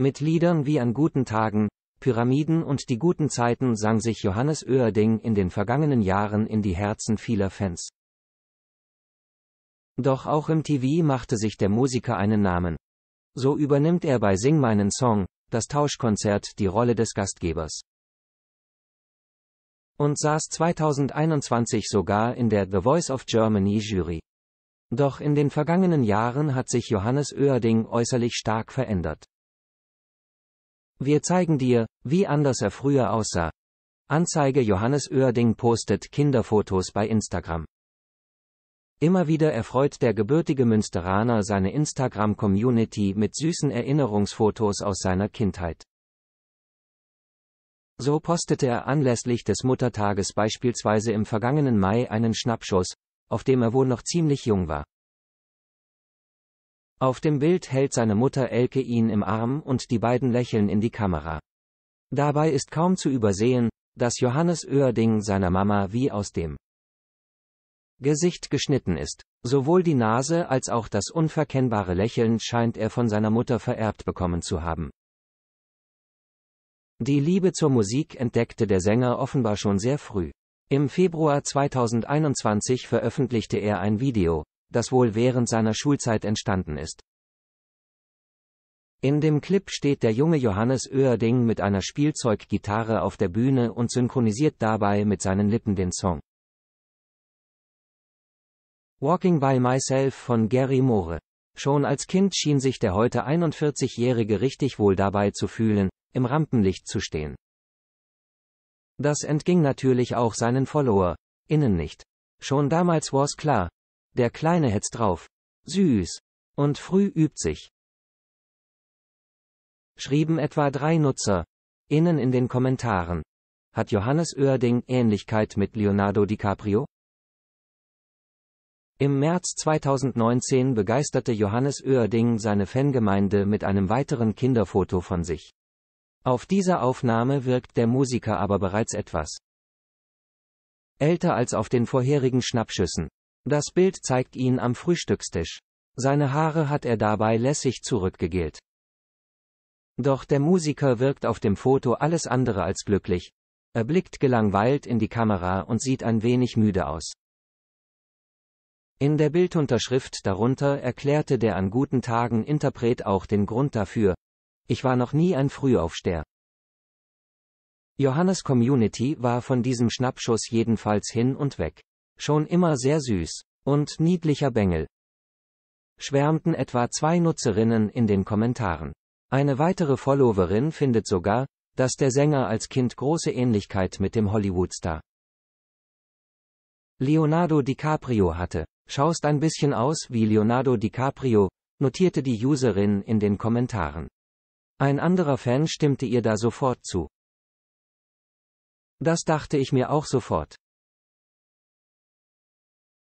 Mit Liedern wie an guten Tagen, Pyramiden und die guten Zeiten sang sich Johannes Oerding in den vergangenen Jahren in die Herzen vieler Fans. Doch auch im TV machte sich der Musiker einen Namen. So übernimmt er bei Sing meinen Song, das Tauschkonzert, die Rolle des Gastgebers. Und saß 2021 sogar in der The Voice of Germany Jury. Doch in den vergangenen Jahren hat sich Johannes Oerding äußerlich stark verändert. Wir zeigen dir, wie anders er früher aussah. Anzeige Johannes Oerding postet Kinderfotos bei Instagram. Immer wieder erfreut der gebürtige Münsteraner seine Instagram-Community mit süßen Erinnerungsfotos aus seiner Kindheit. So postete er anlässlich des Muttertages beispielsweise im vergangenen Mai einen Schnappschuss, auf dem er wohl noch ziemlich jung war. Auf dem Bild hält seine Mutter Elke ihn im Arm und die beiden lächeln in die Kamera. Dabei ist kaum zu übersehen, dass Johannes Oerding seiner Mama wie aus dem Gesicht geschnitten ist. Sowohl die Nase als auch das unverkennbare Lächeln scheint er von seiner Mutter vererbt bekommen zu haben. Die Liebe zur Musik entdeckte der Sänger offenbar schon sehr früh. Im Februar 2021 veröffentlichte er ein Video, das wohl während seiner Schulzeit entstanden ist. In dem Clip steht der junge Johannes Oerding mit einer Spielzeuggitarre auf der Bühne und synchronisiert dabei mit seinen Lippen den Song. Walking by Myself von Gary Moore. Schon als Kind schien sich der heute 41-Jährige richtig wohl dabei zu fühlen, im Rampenlicht zu stehen. Das entging natürlich auch seinen Follower, innen nicht. Schon damals war's klar, der Kleine hätt's drauf. Süß. Und früh übt sich. Schrieben etwa drei Nutzer. Innen in den Kommentaren. Hat Johannes Oerding Ähnlichkeit mit Leonardo DiCaprio? Im März 2019 begeisterte Johannes Oerding seine Fangemeinde mit einem weiteren Kinderfoto von sich. Auf dieser Aufnahme wirkt der Musiker aber bereits etwas älter als auf den vorherigen Schnappschüssen. Das Bild zeigt ihn am Frühstückstisch. Seine Haare hat er dabei lässig zurückgegelt. Doch der Musiker wirkt auf dem Foto alles andere als glücklich. Er blickt gelangweilt in die Kamera und sieht ein wenig müde aus. In der Bildunterschrift darunter erklärte der an guten Tagen Interpret auch den Grund dafür. Ich war noch nie ein Frühaufsteher. Johannes Community war von diesem Schnappschuss jedenfalls hin und weg. Schon immer sehr süß. Und niedlicher Bengel. Schwärmten etwa zwei Nutzerinnen in den Kommentaren. Eine weitere Followerin findet sogar, dass der Sänger als Kind große Ähnlichkeit mit dem Hollywoodstar Leonardo DiCaprio hatte. Schaust ein bisschen aus wie Leonardo DiCaprio, notierte die Userin in den Kommentaren. Ein anderer Fan stimmte ihr da sofort zu. Das dachte ich mir auch sofort.